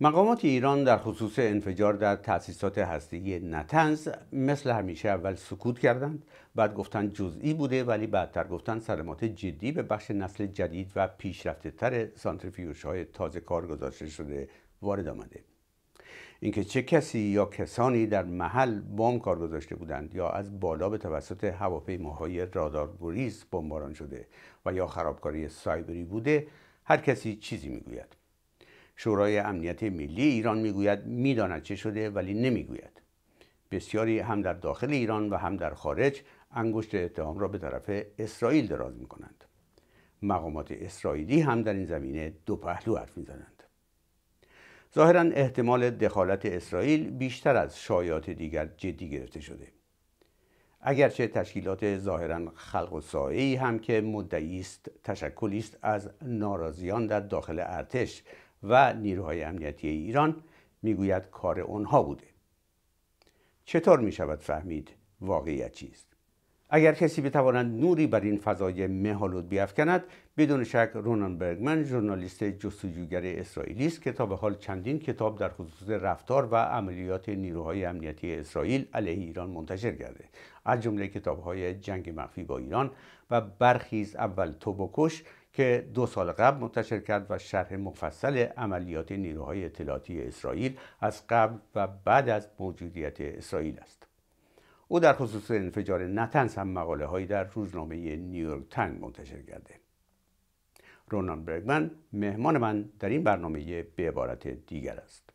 مقامات ایران در خصوص انفجار در تأسیسات هسته‌ای نتنز مثل همیشه اول سکوت کردند بعد گفتن جزئی بوده ولی بعدتر گفتن صدمات جدی به بخش نسل جدید و پیشرفته تر سانتریفیوژ های تازه کار گذاشته شده وارد آمده. اینکه چه کسی یا کسانی در محل بمب کار گذاشته بودند یا از بالا به توسط هواپیماهای رادار گریز بمباران شده و یا خرابکاری سایبری بوده هر کسی چیزی می‌گوید. شورای امنیت ملی ایران می‌گوید می‌داند چه شده ولی نمی‌گوید بسیاری هم در داخل ایران و هم در خارج انگشت اتهام را به طرف اسرائیل دراز می کنند. مقامات اسرائیلی هم در این زمینه دو پهلو حرف می‌زنند. ظاهرا احتمال دخالت اسرائیل بیشتر از شایعات دیگر جدی گرفته شده. اگرچه تشکیلات ظاهرا خلق و سایه‌ای هم که مدعی است تشکلی است از ناراضیان در داخل ارتش و نیروهای امنیتی ایران می‌گوید کار آنها بوده. چطور می شود فهمید واقعیت چیست؟ اگر کسی بتواند نوری بر این فضای مهالود بیافکند بدون شک رونان برگمن ژورنالیست جستجوگر اسرائیلی است که تا به حال چندین کتاب در خصوص رفتار و عملیات نیروهای امنیتی اسرائیل علیه ایران منتشر کرده. از جمله کتابهای جنگ مخفی با ایران و برخیز اول توبکش که دو سال قبل منتشر کرد و شرح مفصل عملیات نیروهای اطلاعاتی اسرائیل از قبل و بعد از موجودیت اسرائیل است. او در خصوص انفجار نتنز هم مقاله هایی در روزنامه نیویورک تنگ منتشر کرده. رونان برگمن مهمان من در این برنامه به عبارت دیگر است.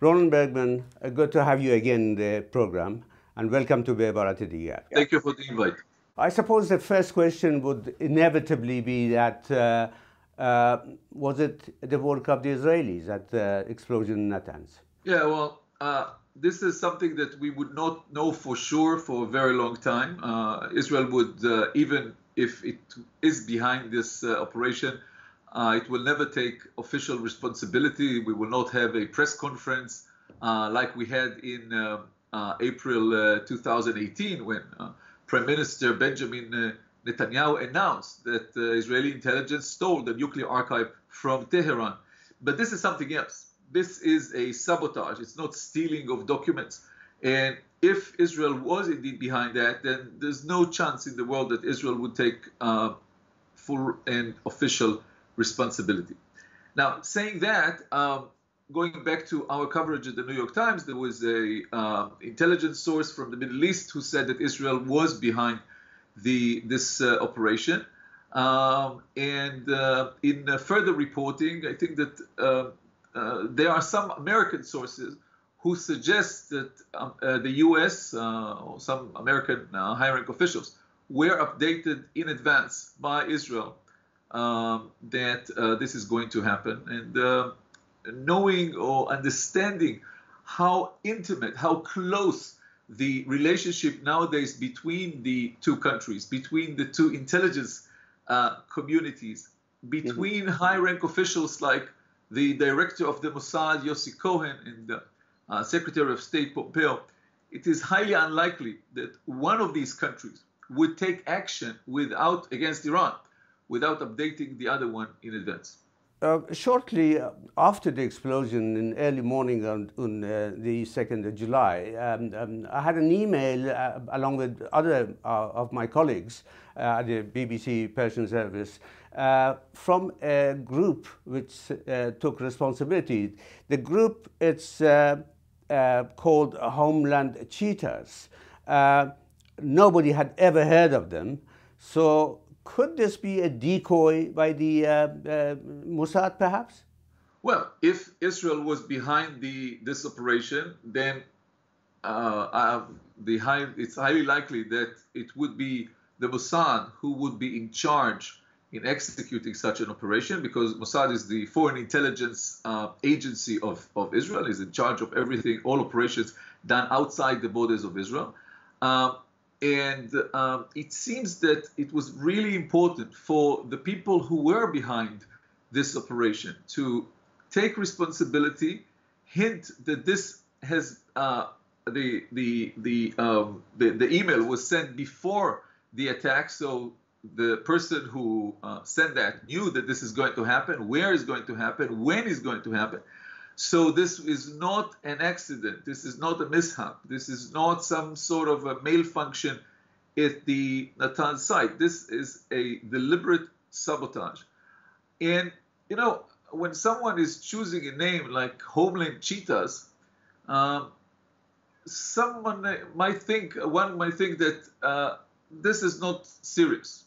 Ronen Bergman, uh, good to have you again in the program, and welcome to Be Ebarate Digar. Thank you for the invite. I suppose the first question would inevitably be that uh, uh, was it the work of the Israelis, that uh, explosion in Natanz? Yeah, well, uh, this is something that we would not know for sure for a very long time. Uh, Israel would, even if it is behind this operation, it will never take official responsibility. We will not have a press conference uh, like we had in uh, uh April uh, 2018 when uh, Prime Minister Benjamin Netanyahu announced that Israeli intelligence stole the nuclear archive from Tehran. But this is something else. This is a sabotage. It's not stealing of documents. And if Israel was indeed behind that, then there's no chance in the world that Israel would take full and official responsibility. Now, saying that, um, going back to our coverage at the New York Times, there was a uh, intelligence source from the Middle East who said that Israel was behind the this uh, operation. Um, and uh, in further reporting, I think that uh, uh, there are some American sources who suggest that um, uh, the U.S. or some American high-rank officials were updated in advance by Israel um, that uh, this is going to happen. And uh, knowing or understanding how intimate, how close the relationship nowadays between the two countries, between the two intelligence uh, communities, between mm-hmm. high rank officials like the director of the Mossad, Yossi Cohen, and the uh, Secretary of State Pompeo, it is highly unlikely that one of these countries would take action without against Iran without updating the other one in advance. Uh, shortly after the explosion in early morning on, on uh, the 2nd of July, um, um, I had an email uh, along with other uh, of my colleagues uh, at the BBC Persian service uh, from a group which took responsibility. The group it's called Homeland Cheetahs. nobody had ever heard of them. So could this be a decoy by the uh, uh, Mossad, perhaps? Well, if Israel was behind the this operation, then uh, the high, it's highly likely that it would be the Mossad who would be in charge in executing such an operation because Mossad is the foreign intelligence uh, agency of, of Israel, is in charge of everything, all operations done outside the borders of Israel. Uh, and um, it seems that it was really important for the people who were behind this operation to take responsibility, hint that this has uh, the the the, um, the the email was sent before the attack, so the person who uh, sent that knew that this is going to happen, where is going to happen, when is going to happen. So this is not an accident. This is not a mishap. This is not some sort of a malfunction at the Natanz site. This is a deliberate sabotage. And you know, when someone is choosing a name like Homeland Cheetahs, um, someone might think, one might think that uh, this is not serious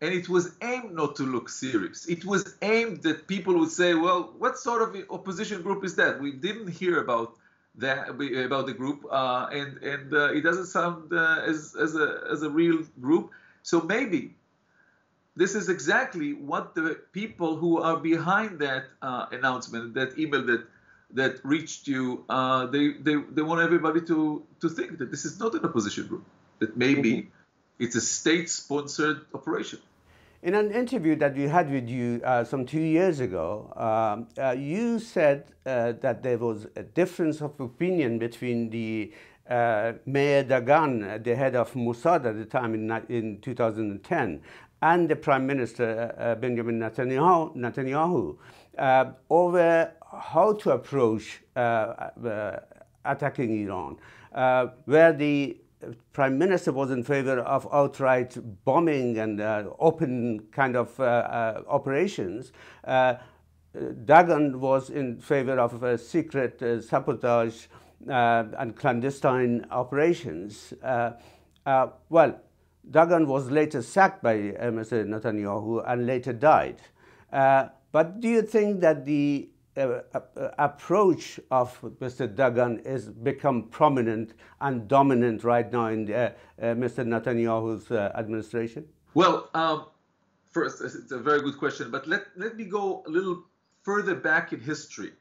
and it was aimed not to look serious. It was aimed that people would say, "Well, what sort of opposition group is that? We didn't hear about that about the group, uh, and and uh, it doesn't sound uh, as as a as a real group. So maybe this is exactly what the people who are behind that uh, announcement, that email that that reached you, uh, they, they they want everybody to to think that this is not an opposition group. That maybe." Mm-hmm it's a state-sponsored operation. In an interview that we had with you uh, some two years ago, um, uh, you said uh, that there was a difference of opinion between the uh, Meir Dagan, the head of Mossad at the time in, in 2010, and the Prime Minister uh, Benjamin Netanyahu, Netanyahu uh, over how to approach attacking Iran, where the prime minister was in favor of outright bombing and uh, open kind of uh, uh, operations. Uh, Dagan was in favor of secret uh, sabotage uh, and clandestine operations. well, Dagan was later sacked by Mr. Netanyahu and later died. but do you think that the uh, approach of Mr. Dagan is become prominent and dominant right now in uh, uh, Mr. Netanyahu's uh, administration? Well, um, first, it's a very good question, but let, let me go a little further back in history.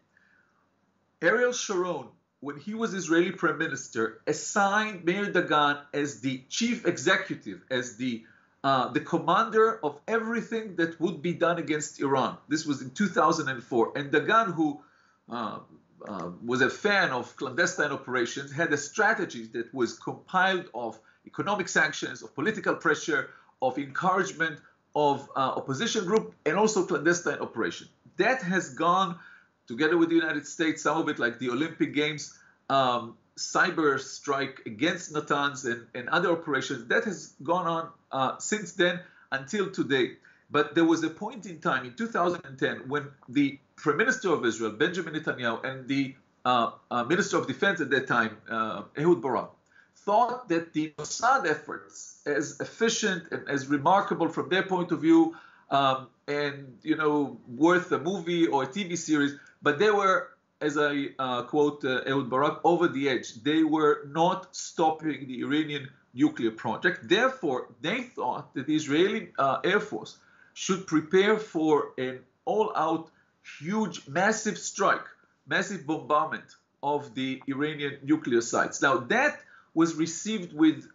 Ariel Sharon, when he was Israeli prime minister, assigned Meir Dagan as the chief executive, as the uh, the commander of everything that would be done against Iran. This was in 2004. And Dagan, who uh, uh, was a fan of clandestine operations, had a strategy that was compiled of economic sanctions, of political pressure, of encouragement of uh, opposition group, and also clandestine operation. That has gone together with the United States, some of it like the Olympic Games, um, cyber strike against Natanz and, and other operations. That has gone on uh, since then until today. But there was a point in time in 2010 when the Prime Minister of Israel, Benjamin Netanyahu, and the uh, uh, Minister of Defense at that time, uh, Ehud Barak, thought that the Mossad efforts, as efficient and as remarkable from their point of view, um, and you know, worth a movie or a TV series, but they were as I uh, quote uh, Ehud Barak, over the edge. They were not stopping the Iranian nuclear project. Therefore, they thought that the Israeli uh, Air Force should prepare for an all out, huge, massive strike, massive bombardment of the Iranian nuclear sites. Now, that was received with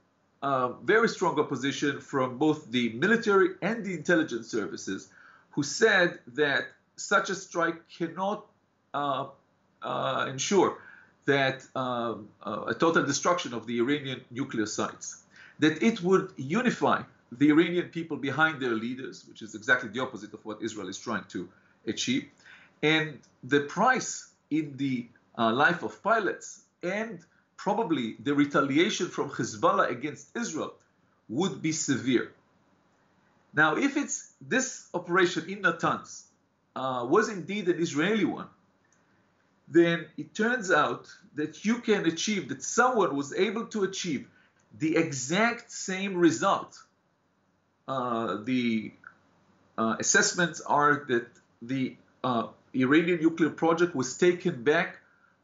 uh, very strong opposition from both the military and the intelligence services, who said that such a strike cannot uh, uh, ensure that um, uh, a total destruction of the Iranian nuclear sites, that it would unify the Iranian people behind their leaders, which is exactly the opposite of what Israel is trying to achieve, and the price in the uh, life of pilots and probably the retaliation from Hezbollah against Israel would be severe. Now, if it's this operation in Natanz uh, was indeed an Israeli one, then it turns out that you can achieve, that someone was able to achieve the exact same result. Uh, the uh, assessments are that the uh, Iranian nuclear project was taken back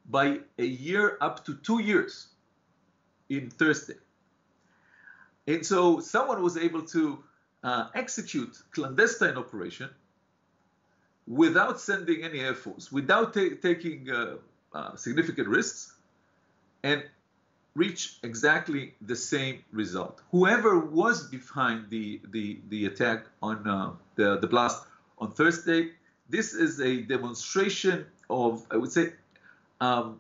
by a year up to two years in Thursday. And so someone was able to uh, execute clandestine operation without sending any air force, without ta taking uh, uh, significant risks, and reach exactly the same result. Whoever was behind the, the, the attack on uh, the, the blast on Thursday, this is a demonstration of, I would say, um,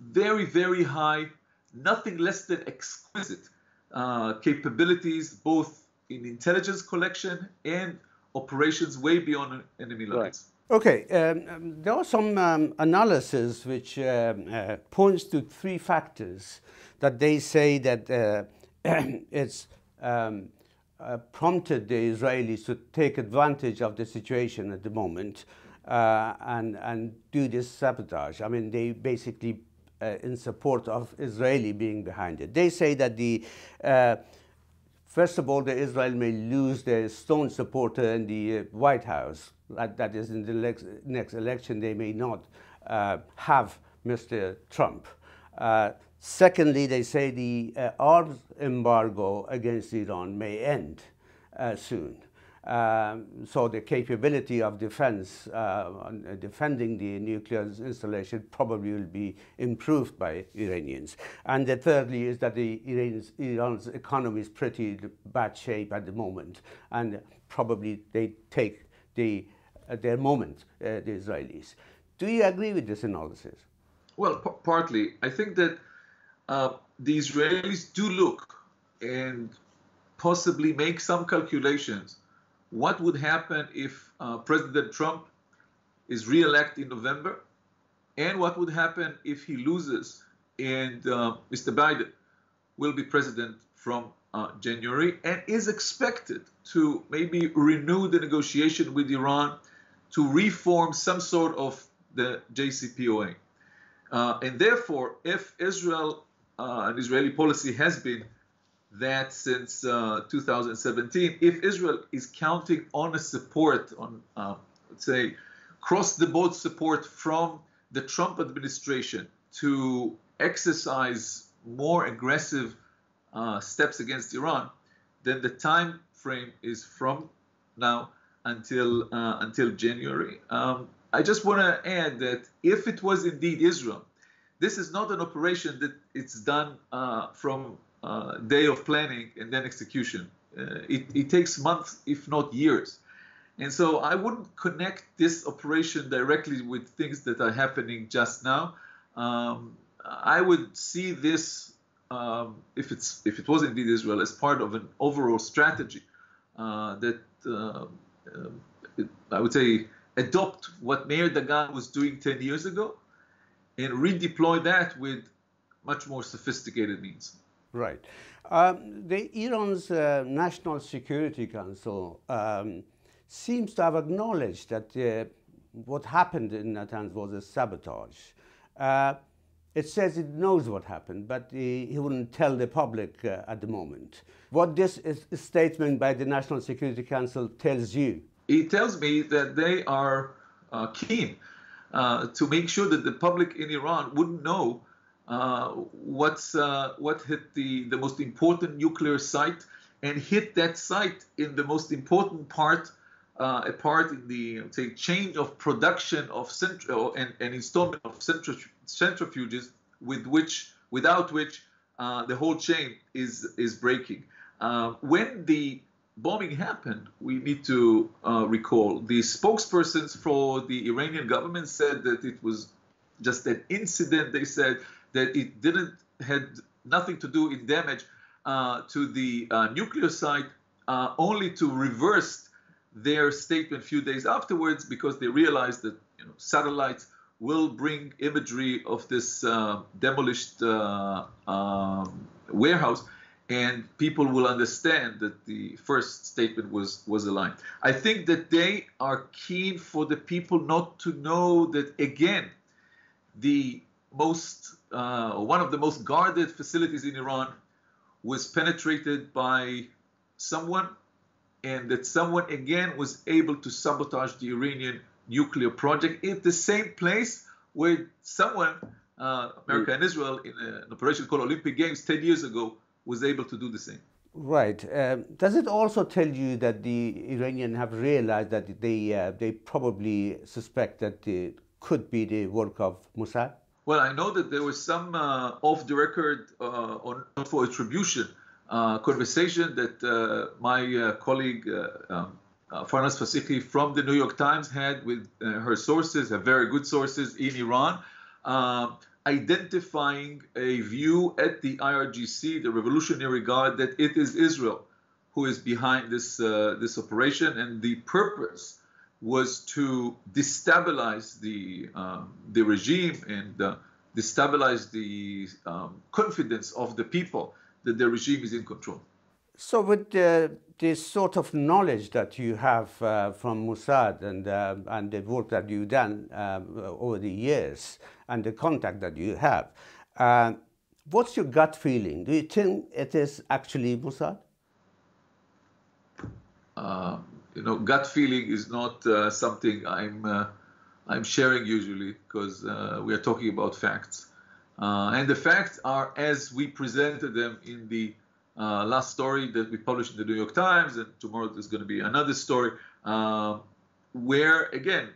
very, very high, nothing less than exquisite uh, capabilities, both in intelligence collection and operations way beyond enemy lines. Right. Okay, um, um, there are some um, analysis which um, uh, points to three factors that they say that uh, it's um, uh, prompted the Israelis to take advantage of the situation at the moment uh, and, and do this sabotage. I mean, they basically uh, in support of Israeli being behind it. They say that the uh, First of all, the Israel may lose their stone supporter in the uh, White House. That, that is, in the next, election, they may not uh, have Mr. Trump. Uh, secondly, they say the uh, arms embargo against Iran may end uh, soon. Um, so the capability of defense, uh, defending the nuclear installation probably will be improved by Iranians. And the thirdly is that the Iran's, Iran's economy is pretty bad shape at the moment, and probably they take the, uh, their moment, uh, the Israelis. Do you agree with this analysis? Well, partly. I think that uh, the Israelis do look and possibly make some calculations what would happen if uh, President Trump is re-elected in November, and what would happen if he loses and uh, Mr. Biden will be president from uh, January and is expected to maybe renew the negotiation with Iran to reform some sort of the JCPOA. Uh, and therefore, if Israel uh, and Israeli policy has been that since uh, 2017, if Israel is counting on a support, on uh, let's say cross the board support from the Trump administration to exercise more aggressive uh, steps against Iran, then the time frame is from now until uh, until January. Um, I just want to add that if it was indeed Israel, this is not an operation that it's done uh, from uh, day of planning and then execution. Uh, it, it, takes months, if not years. And so I wouldn't connect this operation directly with things that are happening just now. Um, I would see this, um, if it's if it was indeed Israel, as part of an overall strategy uh, that uh, it, I would say adopt what Meir Dagan was doing 10 years ago and redeploy that with much more sophisticated means. Right. Um, the Iran's uh, National Security Council um, seems to have acknowledged that uh, what happened in Natanz was a sabotage. Uh, it says it knows what happened, but he, he wouldn't tell the public uh, at the moment. What this is, statement by the National Security Council tells you? It tells me that they are uh, keen uh, to make sure that the public in Iran wouldn't know what's uh, what hit the the most important nuclear site and hit that site in the most important part uh, a part in the say change of production of central and, and installment of centrifuges with which without which uh, the whole chain is is breaking. Uh, when the bombing happened, we need to uh, recall the spokespersons for the Iranian government said that it was just an incident. They said that it didn't had nothing to do in damage uh, to the uh, nuclear site, uh, only to reverse their statement a few days afterwards because they realized that you know, satellites will bring imagery of this uh, demolished uh, um, warehouse and people will understand that the first statement was was a lie. I think that they are keen for the people not to know that again the most uh, one of the most guarded facilities in Iran was penetrated by someone, and that someone again was able to sabotage the Iranian nuclear project in the same place where someone, uh, America and Israel, in an operation called Olympic Games 10 years ago, was able to do the same. Right. Um, does it also tell you that the Iranians have realized that they uh, they probably suspect that it could be the work of Mossad? Well, I know that there was some uh, off the record uh, for attribution uh, conversation that uh, my uh, colleague uh, um, Farnaz Fassihi from the New York Times had with her sources, her very good sources in Iran, identifying a view at the IRGC, the Revolutionary Guard, that it is Israel who is behind this this operation, and the purpose was to destabilize the um, the regime and uh, destabilize the um, confidence of the people that the regime is in control. So, with uh, this sort of knowledge that you have uh, from Mossad and uh, and the work that you've done um, over the years and the contact that you have, uh, what's your gut feeling? Do you think it is actually Mossad? Um, you know, gut feeling is not uh, something I'm uh, I'm sharing usually because uh, we are talking about facts, uh, and the facts are as we presented them in the uh, last story that we published in the New York Times, and tomorrow there's going to be another story uh, where again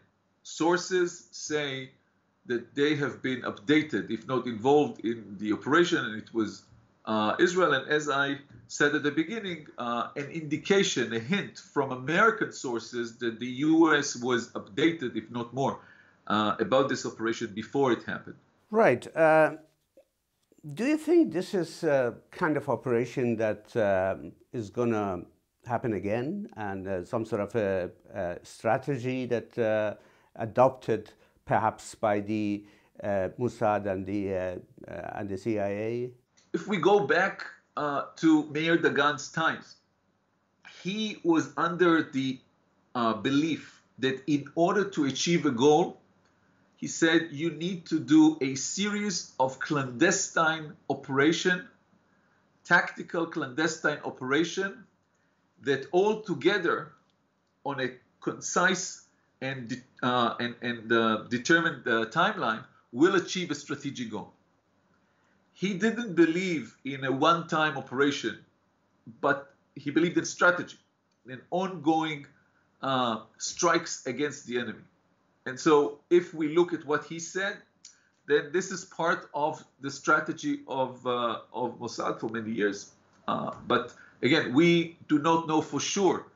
sources say that they have been updated, if not involved in the operation, and it was uh, Israel. And as I said at the beginning, uh, an indication, a hint from American sources that the U.S. was updated, if not more, uh, about this operation before it happened. Right. Uh, do you think this is a kind of operation that uh, is going to happen again and uh, some sort of a, a strategy that adopted perhaps by the Mossad and the, and the CIA? if we go back uh, to Meir Dagan's times, he was under the uh, belief that in order to achieve a goal, he said you need to do a series of clandestine operation, tactical clandestine operation that all together on a concise and, uh, and, and uh, determined uh, timeline will achieve a strategic goal he didn't believe in a one time operation, but he believed in strategy, in ongoing uh, strikes against the enemy. And so, if we look at what he said, then this is part of the strategy of, uh, of Mossad for many years. Uh, but again, we do not know for sure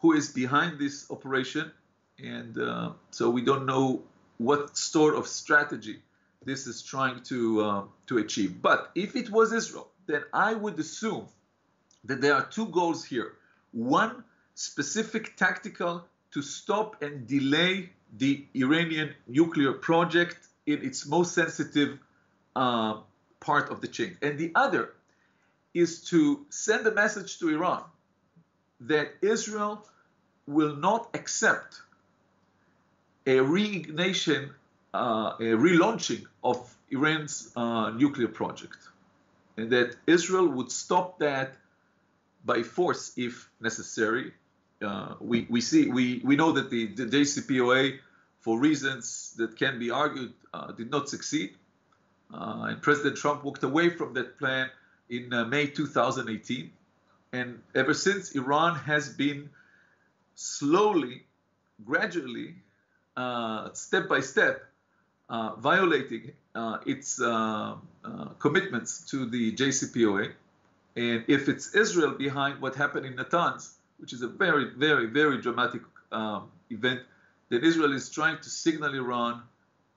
who is behind this operation. And uh, so we don't know what sort of strategy this is trying to uh, to achieve. But if it was Israel, then I would assume that there are two goals here. One specific tactical to stop and delay the Iranian nuclear project in its most sensitive uh, part of the chain, and the other is to send a message to Iran that Israel will not accept a reignition uh, a relaunching of Iran's uh, nuclear project, and that Israel would stop that by force if necessary. Uh, we, we see we, we know that the, the JCPOA, for reasons that can be argued, uh, did not succeed, uh, and President Trump walked away from that plan in uh, May 2018, and ever since Iran has been slowly, gradually, step by step, uh, violating uh, its uh, commitments to the JCPOA. And if it's Israel behind what happened in Natanz, which is a very, very, very dramatic um, event, then Israel is trying to signal Iran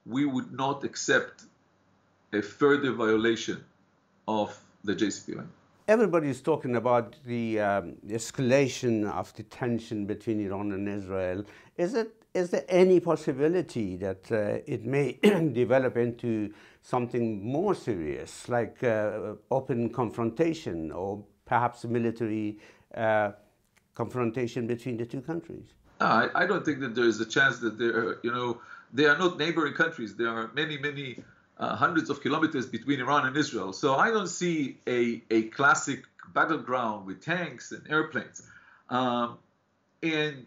we would not accept a further violation of the JCPOA. Everybody is talking about the um, escalation of the tension between Iran and Israel. Is it is there any possibility that uh, it may develop into something more serious, like uh, open confrontation or perhaps military uh, confrontation between the two countries? I, I, don't think that there is a chance that there, you know, they are not neighboring countries. There are many, many uh, hundreds of kilometers between Iran and Israel. So I don't see a, a classic battleground with tanks and airplanes. Um, and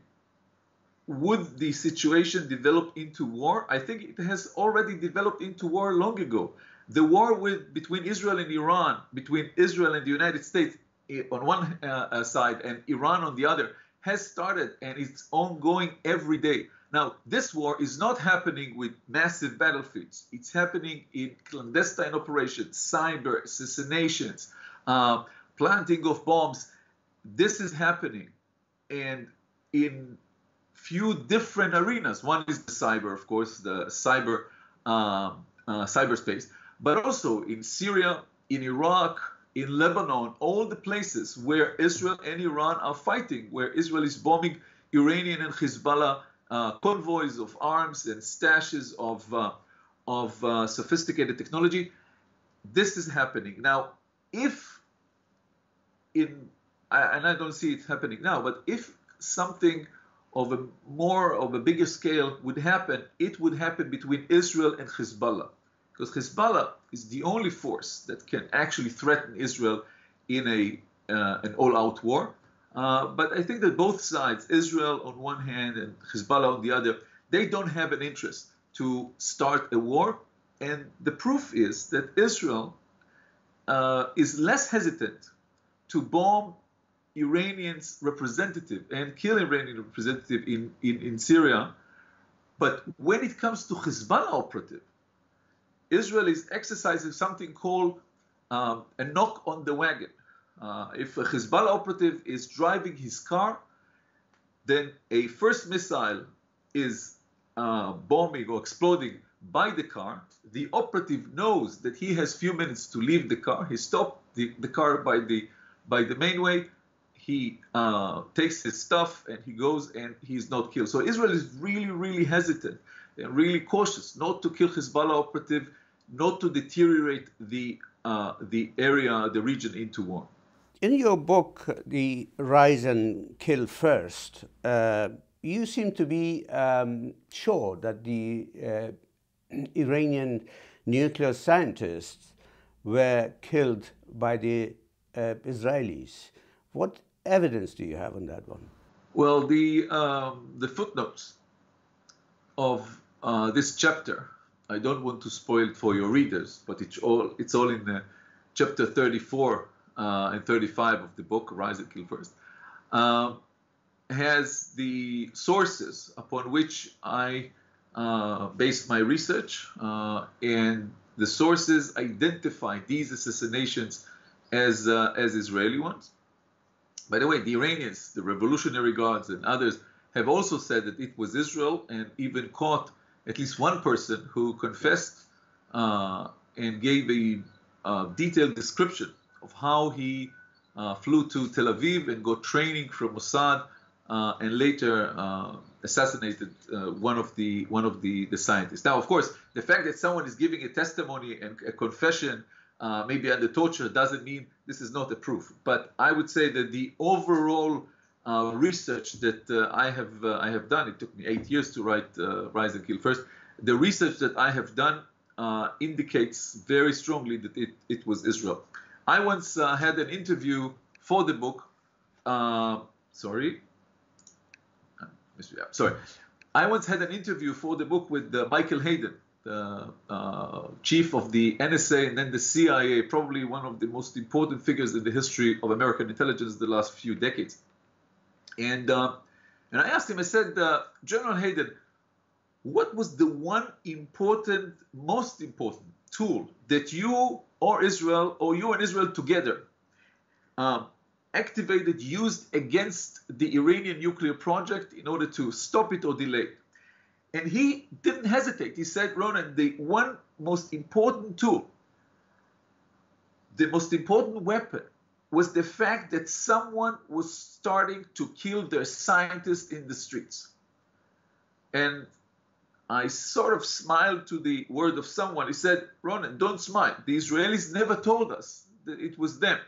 would the situation develop into war? I think it has already developed into war long ago. The war with, between Israel and Iran, between Israel and the United States eh, on one uh, uh, side and Iran on the other, has started and it's ongoing every day. Now, this war is not happening with massive battlefields. It's happening in clandestine operations, cyber assassinations, uh, planting of bombs. This is happening, and in few different arenas. One is the cyber, of course, the cyber um, uh, cyberspace, but also in Syria, in Iraq, in Lebanon, all the places where Israel and Iran are fighting, where Israel is bombing Iranian and Hezbollah convoys of arms and stashes of, uh, of uh, sophisticated technology. This is happening. Now, if in, and I don't see it happening now, but if something of a more of a bigger scale would happen, it would happen between Israel and Hezbollah. Because Hezbollah is the only force that can actually threaten Israel in a, uh, an all-out war. Uh, but I think that both sides, Israel on one hand and Hezbollah on the other, they don't have an interest to start a war. And the proof is that Israel uh, is less hesitant to bomb Iranian's representative and kill Iranian representative in, in, in Syria. But when it comes to Hezbollah operative, Israel is exercising something called um, a knock on the wagon. Uh, if a Hezbollah operative is driving his car, then a first missile is uh, bombing or exploding by the car. The operative knows that he has few minutes to leave the car. He stopped the, the car by the by the mainway. He uh, takes his stuff and he goes and he's not killed. So Israel is really, really hesitant and really cautious not to kill Hezbollah operative, not to deteriorate the uh, the area, the region into war. In your book, The Rise and Kill First, uh, you seem to be um, sure that the uh, Iranian nuclear scientists were killed by the uh, Israelis. What evidence do you have on that one? Well, the, um, the footnotes of uh, this chapter, I don't want to spoil it for your readers, but it's all, it's all in chapter 34 uh, and 35 of the book, Rise and Kill First, uh, has the sources upon which I uh, based my research, uh, and the sources identify these assassinations as, uh, as Israeli ones. By the way, the Iranians, the Revolutionary Guards, and others have also said that it was Israel and even caught at least one person who confessed uh, and gave a detailed description of how he uh, flew to Tel Aviv and got training from Mossad, uh, and later uh, assassinated uh, one of the one of the, the scientists. Now, of course, the fact that someone is giving a testimony and a confession, uh, maybe under torture, doesn't mean this is not a proof. But I would say that the overall uh, research that I have I have done, it took me eight years to write Rise and Kill First. The research that I have done indicates very strongly that it, it was Israel. I once uh, had an interview for the book. Uh, sorry. Sorry. I once had an interview for the book with uh, Michael Hayden, the uh, chief of the NSA and then the CIA, probably one of the most important figures in the history of American intelligence the last few decades. And uh, and I asked him, I said, uh, General Hayden, what was the one important, most important tool that you or Israel or you and Israel together um, activated, used against the Iranian nuclear project in order to stop it or delay. And he didn't hesitate. He said, Ronen, the one most important tool, the most important weapon was the fact that someone was starting to kill their scientists in the streets. And I sort of smiled to the word of someone. He said, Ronen, don't smile. The Israelis never told us that it was them.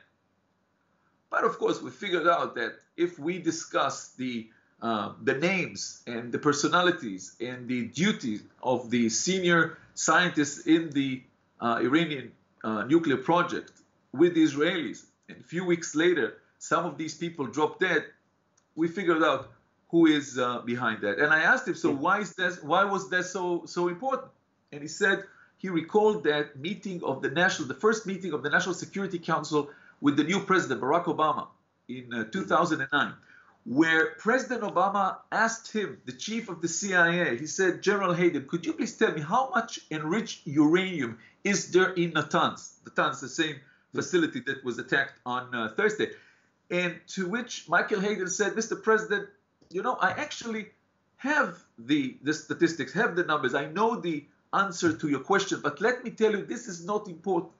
But of course, we figured out that if we discuss the uh, the names and the personalities and the duties of the senior scientists in the uh, Iranian uh, nuclear project with the Israelis, and a few weeks later, some of these people dropped dead, we figured out who is uh, behind that. And I asked him, so why is that? Why was that so so important? And he said he recalled that meeting of the national, the first meeting of the National Security Council with the new president Barack Obama in uh, 2009, where President Obama asked him, the chief of the CIA, he said, General Hayden, could you please tell me how much enriched uranium is there in Natanz? Natanz, the same facility that was attacked on uh, Thursday. And to which Michael Hayden said, Mr. President, you know, I actually have the, the statistics, have the numbers. I know the answer to your question, but let me tell you, this is not important.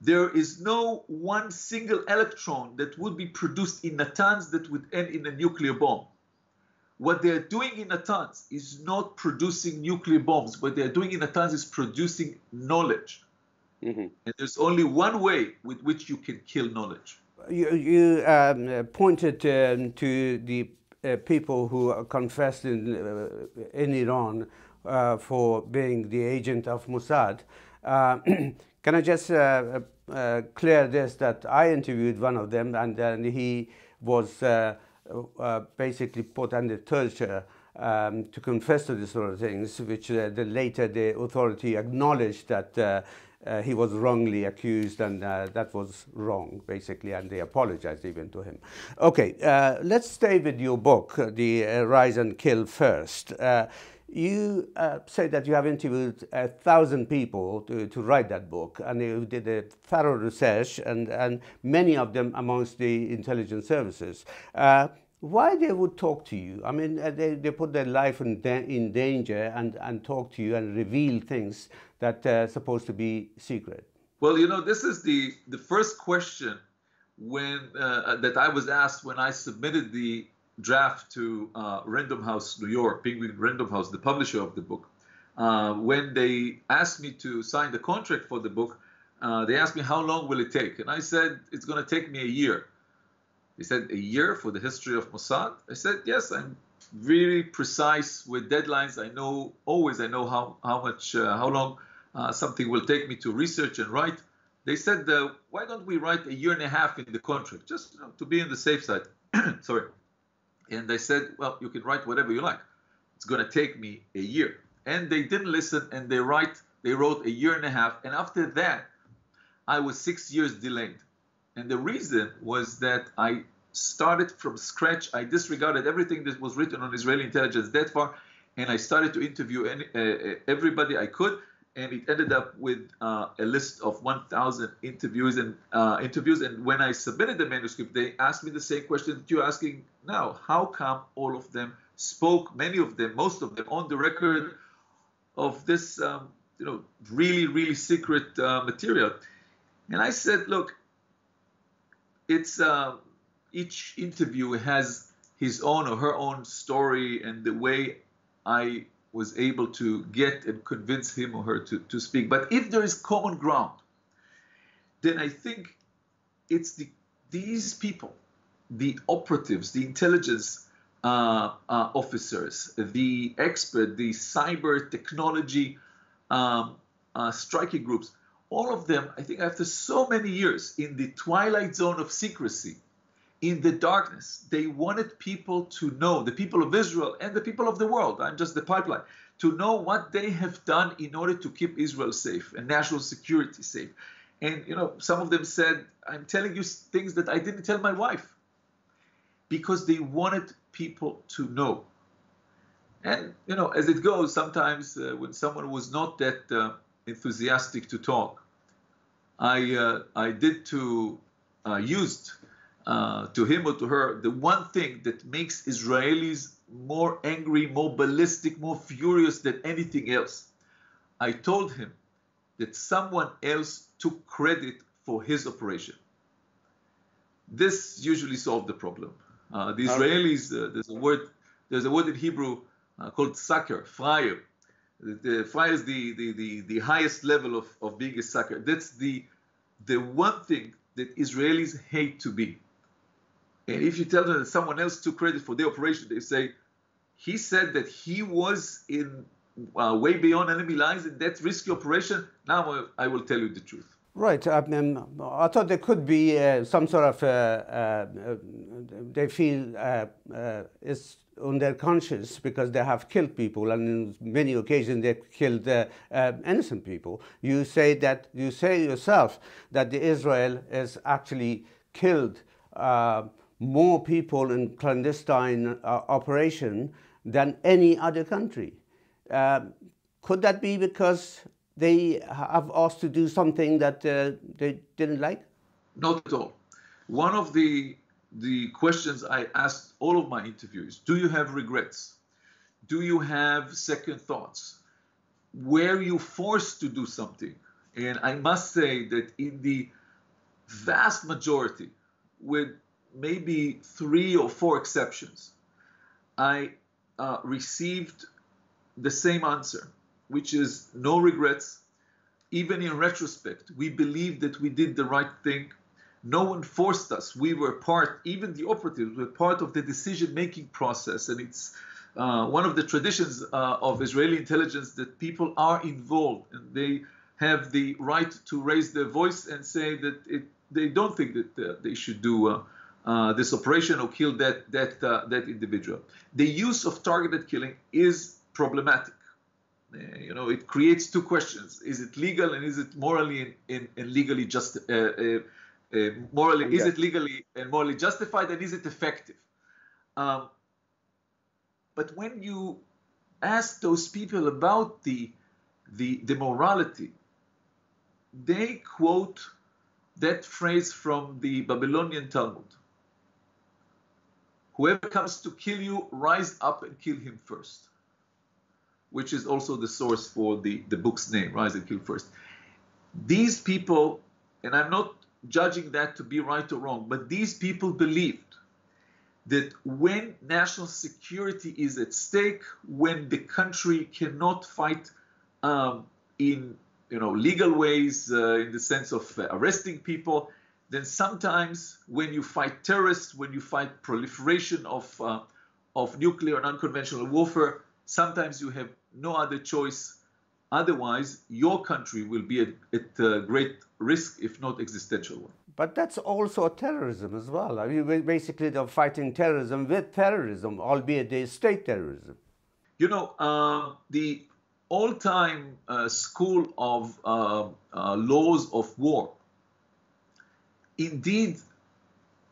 There is no one single electron that would be produced in Natanz that would end in a nuclear bomb. What they're doing in Natanz is not producing nuclear bombs. What they're doing in Natanz is producing knowledge. Mm-hmm. And there's only one way with which you can kill knowledge. You, you um, pointed um, to the uh, people who confessed in, uh, in Iran uh, for being the agent of Mossad. Uh, can I just uh, uh, clear this that I interviewed one of them and, and he was basically put under torture um, to confess to these sort of things, which the later the authority acknowledged that uh, he was wrongly accused and uh, that was wrong basically and they apologized even to him. Okay uh, let's stay with your book the uh, rise and kill first. Uh, you uh, say that you have interviewed a thousand people to, to write that book and you did a thorough research and, and many of them amongst the intelligence services why they would talk to you. I mean, they, they put their life in, da in danger and, and talk to you and reveal things that are uh, supposed to be secret? Well, you know, this is the, the first question when uh, that I was asked when I submitted the draft to uh, Random House New York, Penguin Random House, the publisher of the book. Uh, when they asked me to sign the contract for the book, uh, they asked me how long will it take, and I said it's going to take me a year. They said a year for the history of Mossad. I said yes, I'm really precise with deadlines. I know always. I know how how much uh, how long uh, something will take me to research and write. They said, uh, why don't we write a year and a half in the contract, just you know, to be on the safe side. Sorry. And they said, well, you can write whatever you like. It's going to take me a year. And they didn't listen, and they write. They wrote a year and a half, and after that, I was six years delayed. And the reason was that I started from scratch. I disregarded everything that was written on Israeli intelligence that far, and I started to interview any, uh, everybody I could and it ended up with uh, a list of 1,000 interviews and uh, interviews. And when I submitted the manuscript, they asked me the same question that you're asking now: How come all of them spoke, many of them, most of them, on the record of this, um, you know, really, really secret uh, material? And I said, look, it's uh, each interview has his own or her own story and the way I was able to get and convince him or her to, to speak. But if there is common ground, then I think it's the these people, the operatives, the intelligence uh, uh, officers, the expert, the cyber technology um, uh, striking groups, all of them, I think after so many years in the twilight zone of secrecy, in the darkness. They wanted people to know, the people of Israel and the people of the world, I'm just the pipeline, to know what they have done in order to keep Israel safe and national security safe. And, you know, some of them said, I'm telling you things that I didn't tell my wife because they wanted people to know. And, you know, as it goes, sometimes uh, when someone was not that uh, enthusiastic to talk, I, uh, I did to, uh, used uh, to him or to her, the one thing that makes Israelis more angry, more ballistic, more furious than anything else. I told him that someone else took credit for his operation. This usually solved the problem. Uh, the Israelis, uh, there's a word, there's a word in Hebrew uh, called sucker, fire. The, is the, the, the, the highest level of, of being a sucker. That's the, the one thing that Israelis hate to be. And if you tell them that someone else took credit for the operation, they say, he said that he was in uh, way beyond enemy lines in that risky operation. Now I will tell you the truth. Right. I, mean, I thought there could be uh, some sort of, uh, uh they feel uh, uh, it's on their conscience because they have killed people and in many occasions they've killed innocent people. You say that, you say yourself that the Israel has actually killed more people in clandestine uh, operation than any other country. Uh, could that be because they have asked to do something that uh, they didn't like? Not at all. One of the the questions I asked all of my interviews: Do you have regrets? Do you have second thoughts? Were you forced to do something? And I must say that in the vast majority, with maybe three or four exceptions, I uh, received the same answer, which is no regrets. Even in retrospect, we believe that we did the right thing. No one forced us. We were part, even the operatives were part of the decision making process. And it's uh, one of the traditions uh, of Israeli intelligence that people are involved and they have the right to raise their voice and say that it, they don't think that uh, they should do uh, uh, this operation or kill that that uh, that individual. The use of targeted killing is problematic. you know, it creates two questions: Is it legal and is it morally and, and legally just morally? Is it legally and morally justified and is it effective? Um, but when you ask those people about the, the, the morality, they quote that phrase from the Babylonian Talmud. Whoever comes to kill you, rise up and kill him first. Which is also the source for the, the book's name, Rise and Kill First. These people, and I'm not judging that to be right or wrong, but these people believed that when national security is at stake, when the country cannot fight um, in you know legal ways, uh, in the sense of uh, arresting people, then sometimes when you fight terrorists, when you fight proliferation of uh, of nuclear and unconventional warfare, sometimes you have no other choice. Otherwise, your country will be at, at uh, great risk, if not existential one. But that's also terrorism as well. I mean, basically, they're fighting terrorism with terrorism, albeit they state terrorism. You know, uh, the all-time uh, school of uh, uh laws of war indeed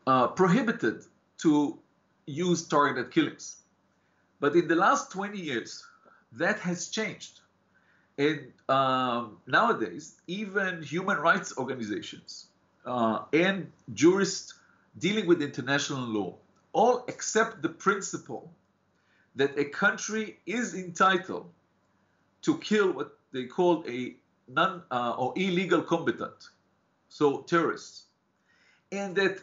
uh, prohibited to use targeted killings. But in the last 20 years, that has changed. And um, nowadays, even human rights organizations uh, and jurists dealing with international law all accept the principle that a country is entitled to kill what they call a non uh, or illegal combatant, so terrorists, and that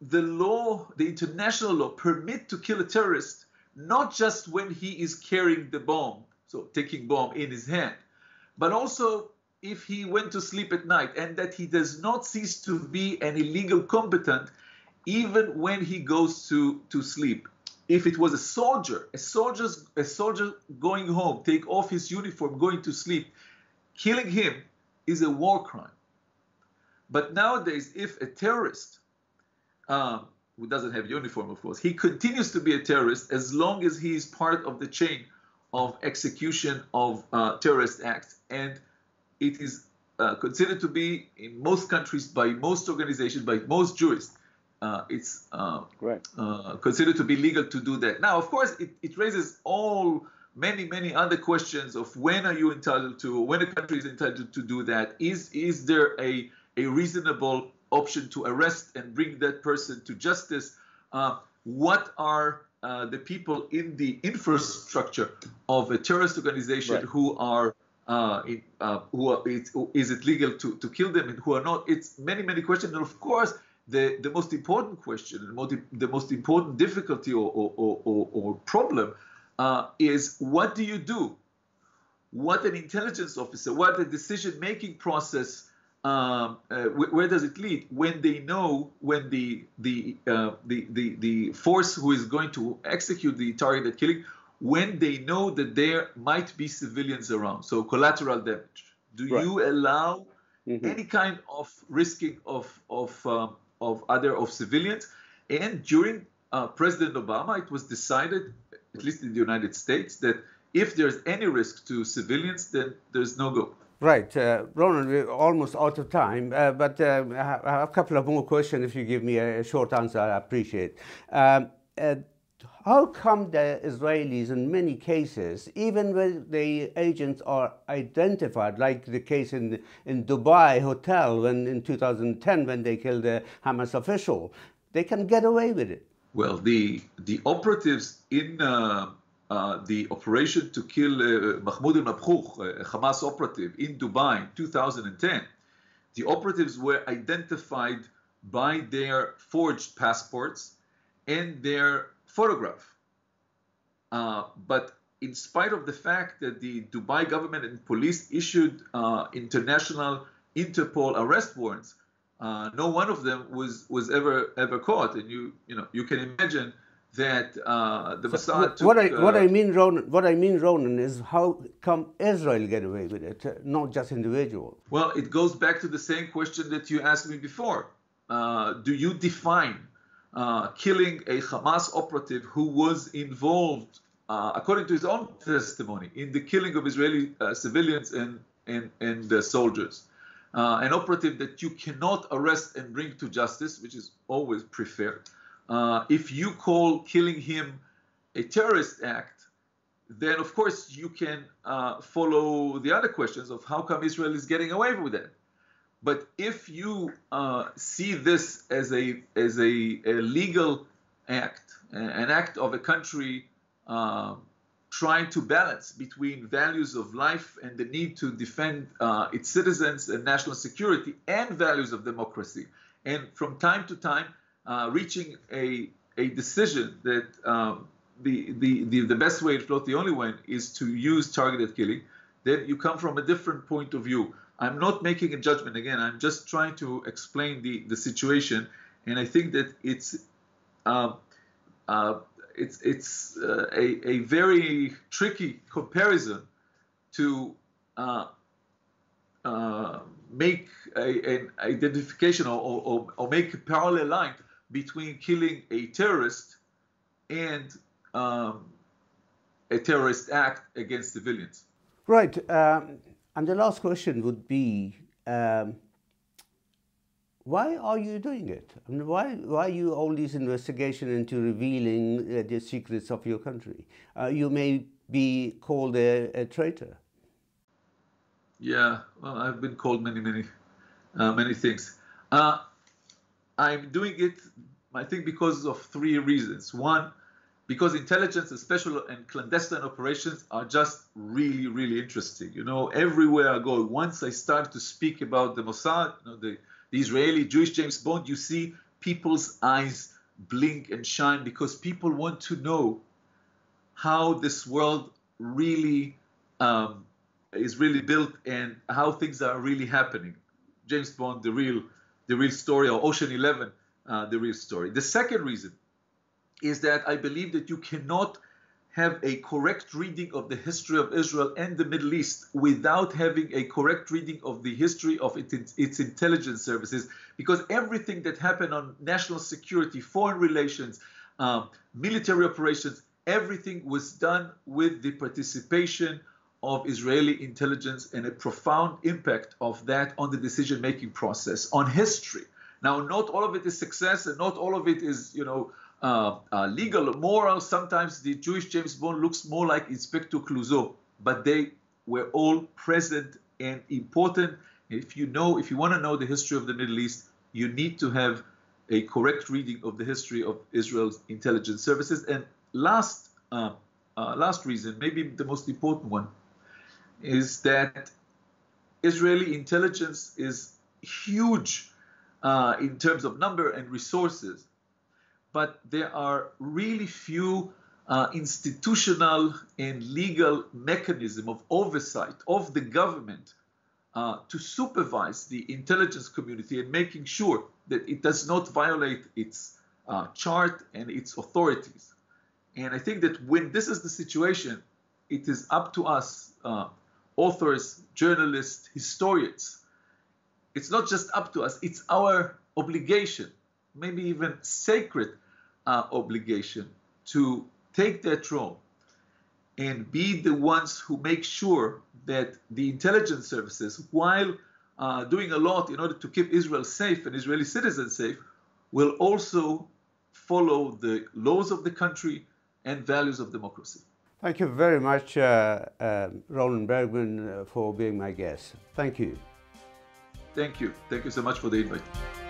the law, the international law, permit to kill a terrorist not just when he is carrying the bomb, so taking bomb in his hand, but also if he went to sleep at night and that he does not cease to be an illegal combatant even when he goes to, to sleep. If it was a soldier, a soldier, a soldier going home, take off his uniform, going to sleep, killing him is a war crime. But nowadays, if a terrorist, um, who doesn't have uniform, of course, he continues to be a terrorist as long as he is part of the chain of execution of uh, terrorist acts. And it is uh, considered to be in most countries by most organizations, by most jurists, uh, it's uh, uh, considered to be legal to do that. Now, of course, it, it, raises all many, many other questions of when are you entitled to, when a country is entitled to do that. Is is there a a reasonable option to arrest and bring that person to justice? Uh, what are uh, the people in the infrastructure of a terrorist organization right. who are uh, it, uh, who are, it, is it legal to, to kill them and who are not? It's many, many questions. And of course, the, the most important question, the most, the most important difficulty or, or, or, or problem uh, is what do you do? What an intelligence officer, what a decision making process, um, uh, where does it lead when they know when the the, uh, the the the force who is going to execute the targeted killing when they know that there might be civilians around, so collateral damage. Do right. you allow mm-hmm. any kind of risking of of um, of other of civilians? And during uh, President Obama, it was decided, at least in the United States, that if there's any risk to civilians, then there's no go. Right, uh, Ronen, we're almost out of time, uh, but uh, I have a couple of more questions. If you give me a short answer, I appreciate. Um, uh, how come the Israelis, in many cases, even when the agents are identified, like the case in in Dubai hotel when in 2010 when they killed a Hamas official, they can get away with it? Well, the the operatives in uh, the operation to kill uh, Mahmoud al-Mabhouh, a Hamas operative in Dubai in 2010, the operatives were identified by their forged passports and their photograph. Uh, but in spite of the fact that the Dubai government and police issued uh, international Interpol arrest warrants, uh, no one of them was was ever ever caught. And you you know you can imagine that uh, the so Mossad. Took, what I what I uh, mean, Ronen, what I mean, Ronen, is how come Israel get away with it, not just individual? Well, it goes back to the same question that you asked me before. Uh, do you define uh, killing a Hamas operative who was involved, uh, according to his own testimony, in the killing of Israeli uh, civilians and, and, and soldiers. Uh, an operative that you cannot arrest and bring to justice, which is always preferred. Uh, if you call killing him a terrorist act, then of course you can uh, follow the other questions of how come Israel is getting away with it. But if you uh, see this as a as a, a, legal act, an act of a country uh, trying to balance between values of life and the need to defend uh, its citizens and national security and values of democracy, and from time to time uh, reaching a a decision that um, the, the, the, the best way, if not the only one, is to use targeted killing, then you come from a different point of view. I'm not making a judgment again. I'm just trying to explain the, the situation, and I think that it's uh, uh, it's it's uh, a, a very tricky comparison to uh, uh, make a, an identification or, or, or, make a parallel line between killing a terrorist and um, a terrorist act against civilians. Right. Um, and the last question would be, um, why are you doing it? I mean, why, why you all these investigation into revealing uh, the secrets of your country? Uh, you may be called a, a, traitor. Yeah, well, I've been called many, many, uh, many things. I'm doing it, I think, because of three reasons. One, because intelligence and special and clandestine operations are just really, really interesting. You know, everywhere I go, once I start to speak about the Mossad, you know, the, the Israeli Jewish James Bond, you see people's eyes blink and shine because people want to know how this world really um, is really built and how things are really happening. James Bond, the real, the real story, or Ocean Eleven, uh, the real story. The second reason is that I believe that you cannot have a correct reading of the history of Israel and the Middle East without having a correct reading of the history of it, its intelligence services, because everything that happened on national security, foreign relations, um, military operations, everything was done with the participation of Israeli intelligence and a profound impact of that on the decision making process, on history. Now, not all of it is success and not all of it is, you know, uh, uh, legal, or moral. Sometimes the Jewish James Bond looks more like Inspector Clouseau, but they were all present and important. If you know, if you want to know the history of the Middle East, you need to have a correct reading of the history of Israel's intelligence services. And last, uh, uh, last reason, maybe the most important one, is that Israeli intelligence is huge uh, in terms of number and resources but there are really few uh, institutional and legal mechanism of oversight of the government uh, to supervise the intelligence community and making sure that it does not violate its uh, chart and its authorities. And I think that when this is the situation, it is up to us, uh, authors, journalists, historians. It's not just up to us, it's our obligation, maybe even sacred uh, obligation to take that role and be the ones who make sure that the intelligence services, while uh, doing a lot in order to keep Israel safe and Israeli citizens safe, will also follow the laws of the country and values of democracy. Thank you very much, uh, uh, Ronen Bergman, uh, for being my guest. Thank you. Thank you. Thank you so much for the invite.